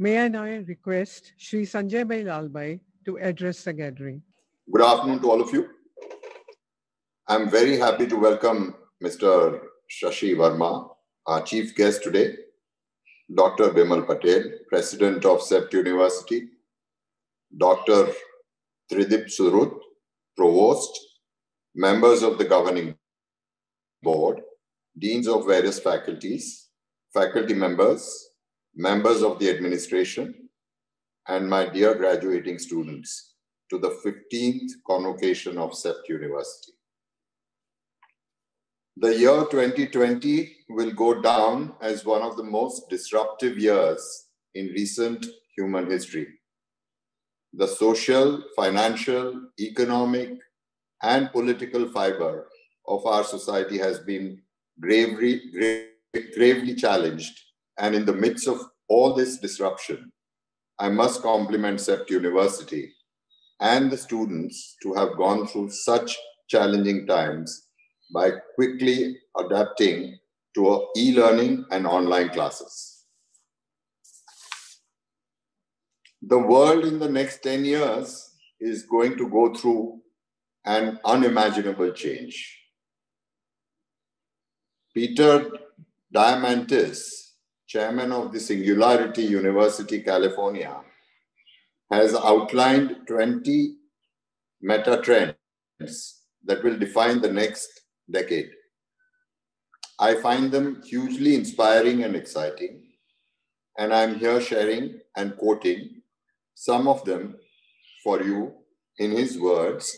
May I now request Sri Sanjay Bhai Lalbhai to address the gathering. Good afternoon to all of you. I'm very happy to welcome Mr. Shashi Verma, our chief guest today, Dr. Bimal Patel, President of CEPT University, Dr. Tridip Suhrud, Provost, members of the governing board, deans of various faculties, faculty members, members of the administration, and my dear graduating students to the 15th convocation of CEPT University. The year 2020 will go down as one of the most disruptive years in recent human history. The social, financial, economic, and political fiber of our society has been gravely, gravely challenged. And in the midst of all this disruption, I must compliment CEPT University and the students to have gone through such challenging times by quickly adapting to e-learning and online classes. The world in the next 10 years is going to go through an unimaginable change. Peter Diamandis, chairman of the Singularity University, California, has outlined 20 meta trends that will define the next decade. I find them hugely inspiring and exciting, and I'm here sharing and quoting some of them for you in his words.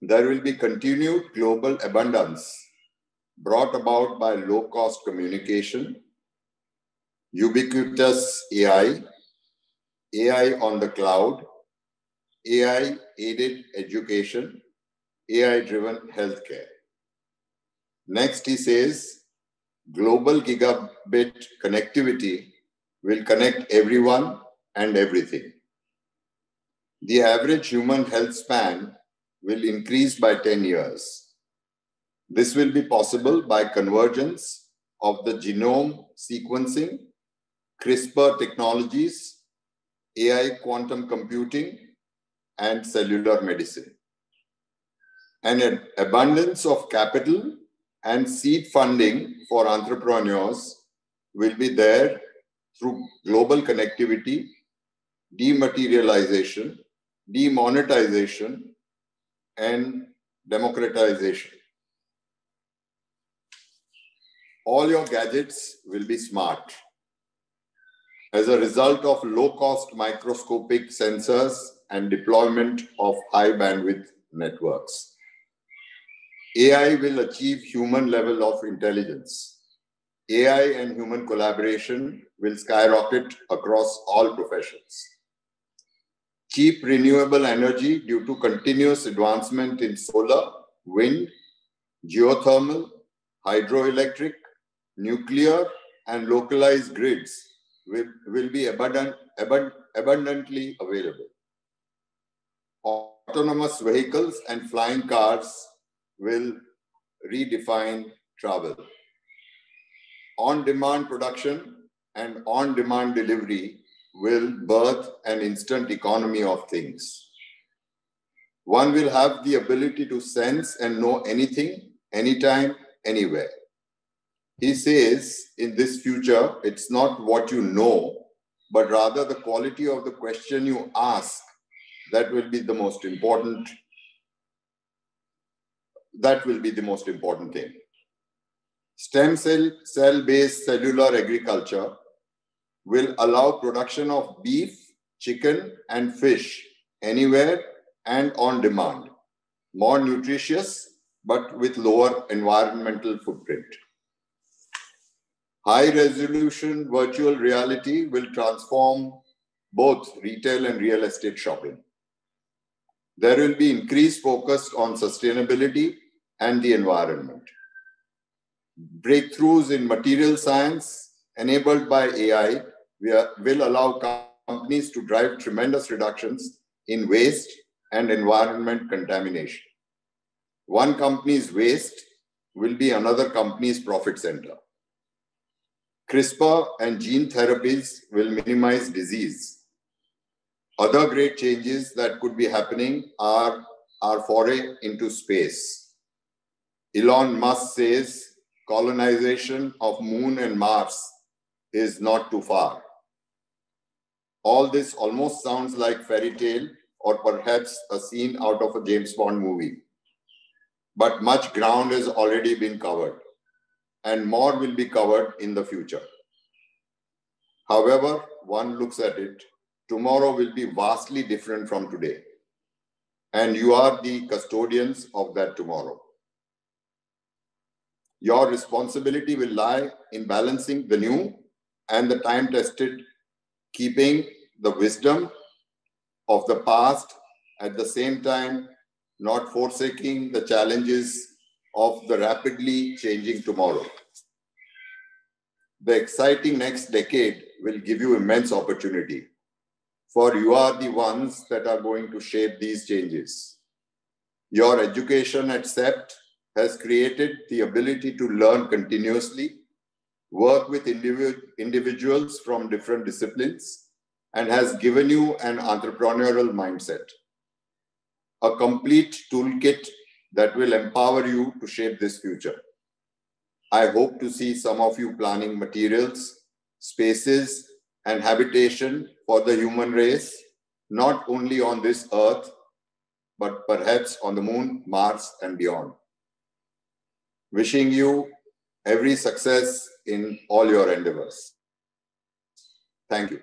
There will be continued global abundance brought about by low cost communication, ubiquitous AI, AI on the cloud, AI aided education, AI driven healthcare. Next, he says global gigabit connectivity will connect everyone and everything. The average human health span will increase by 10 years. This will be possible by convergence of the genome sequencing, CRISPR technologies, AI quantum computing, and cellular medicine. An abundance of capital and seed funding for entrepreneurs will be there through global connectivity, dematerialization, demonetization, and democratization. All your gadgets will be smart as a result of low-cost microscopic sensors and deployment of high bandwidth networks. AI will achieve human level of intelligence. AI and human collaboration will skyrocket across all professions. Cheap renewable energy due to continuous advancement in solar, wind, geothermal, hydroelectric, nuclear, and localized grids will, will be abundant, abund, abundantly available. Autonomous vehicles and flying cars will redefine travel. On-demand production and on-demand delivery will birth an instant economy of things. One will have the ability to sense and know anything, anytime, anywhere. He says in this future, it's not what you know, but rather the quality of the question you ask that will be the most important. That will be the most important thing. Stem cell cell based cellular agriculture will allow production of beef, chicken, and fish anywhere and on demand, more nutritious but with lower environmental footprint. High resolution virtual reality will transform both retail and real estate shopping. There will be increased focus on sustainability and the environment. Breakthroughs in material science enabled by AI will allow companies to drive tremendous reductions in waste and environment contamination. One company's waste will be another company's profit center. CRISPR and gene therapies will minimize disease. Other great changes that could be happening are our foray into space. Elon Musk says colonization of moon and Mars is not too far. All this almost sounds like fairy tale or perhaps a scene out of a James Bond movie. But much ground has already been covered and more will be covered in the future. However, one looks at it, tomorrow will be vastly different from today. And you are the custodians of that tomorrow. Your responsibility will lie in balancing the new and the time tested, keeping the wisdom of the past at the same time, not forsaking the challenges of the rapidly changing tomorrow. The exciting next decade will give you immense opportunity, for you are the ones that are going to shape these changes. Your education at CEPT has created the ability to learn continuously, work with individu individuals from different disciplines, and has given you an entrepreneurial mindset. A complete toolkit that will empower you to shape this future. I hope to see some of you planning materials, spaces, and habitation for the human race, not only on this earth, but perhaps on the moon, Mars, and beyond. Wishing you every success in all your endeavors. Thank you.